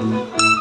Música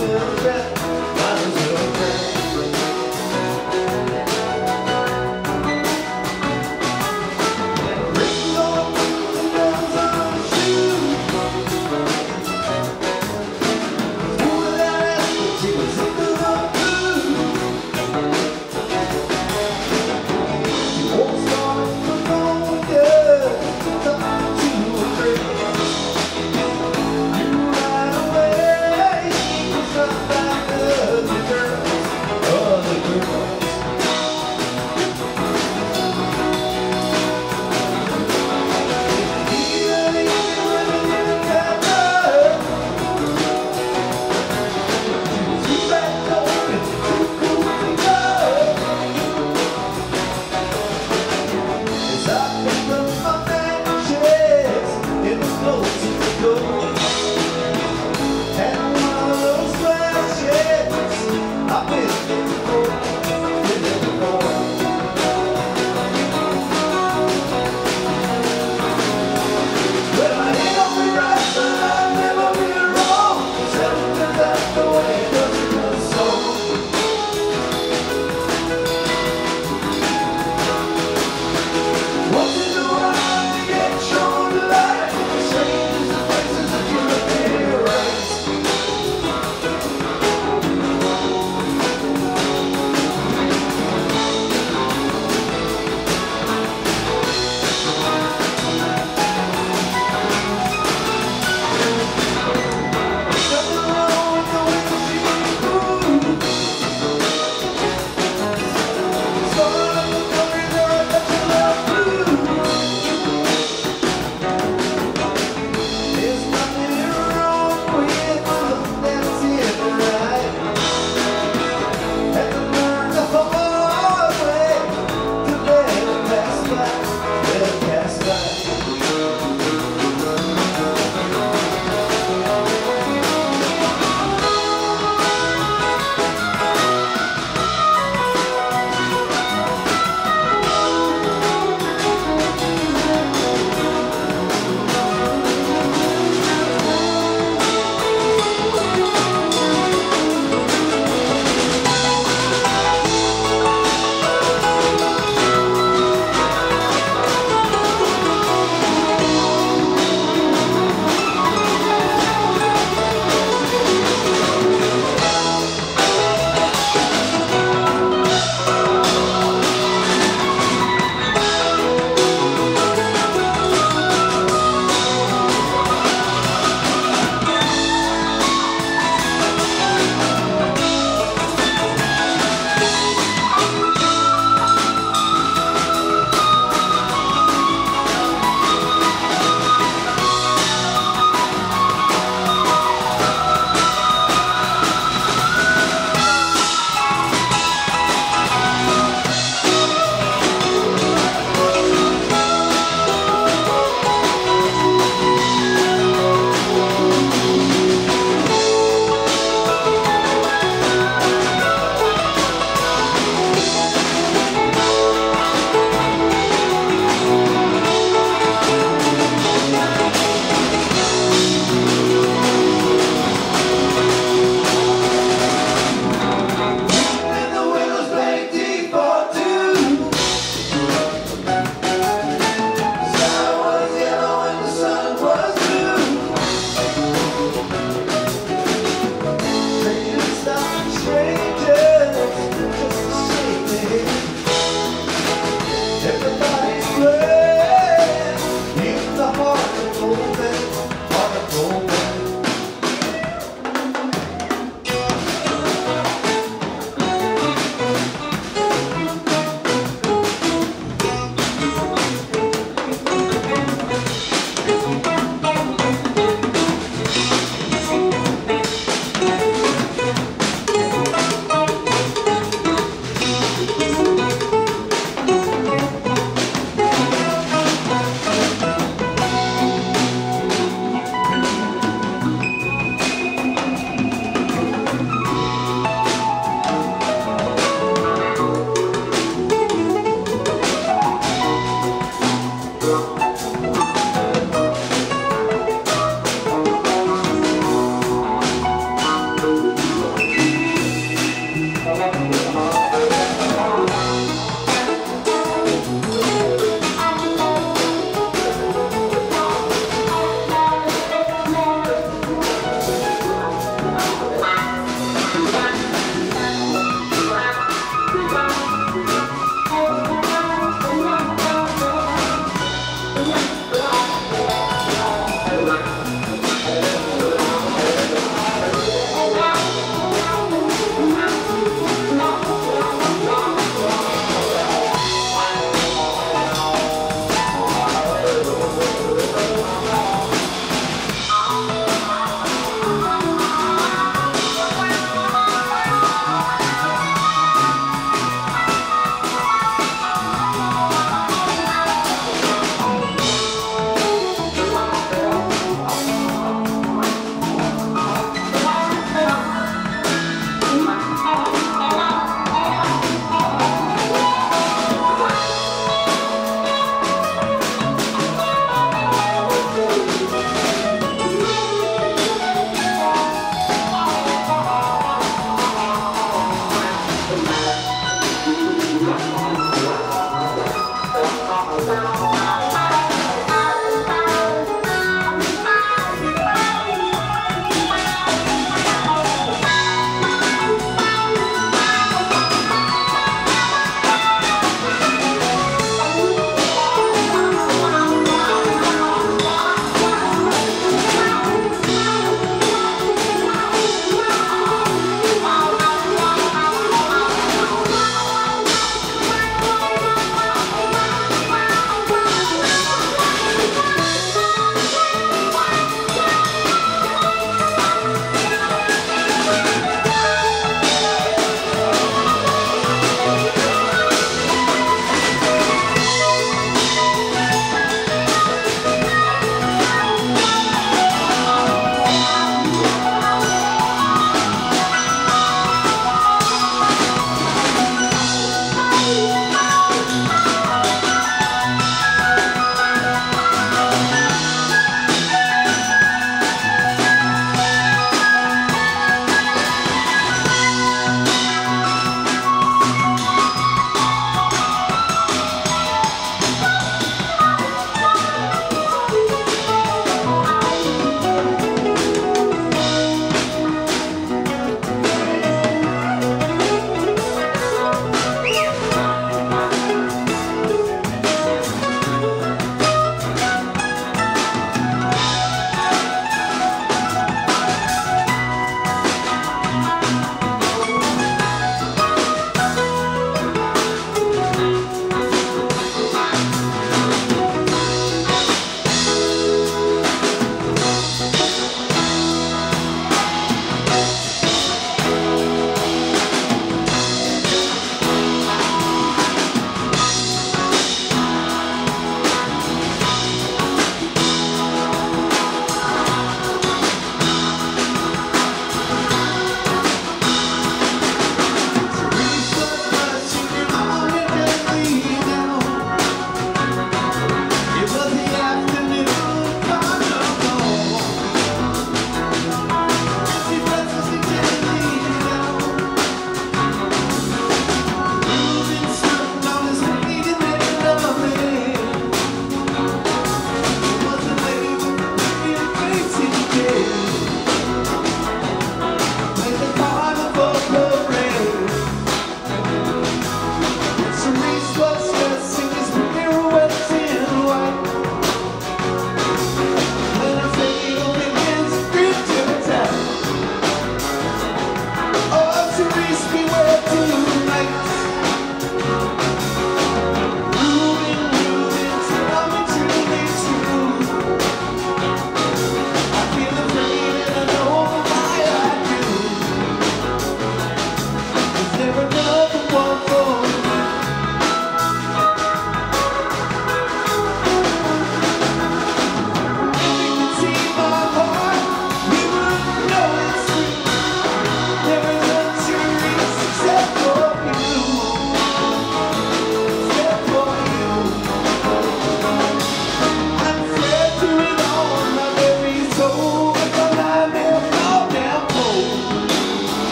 the blue.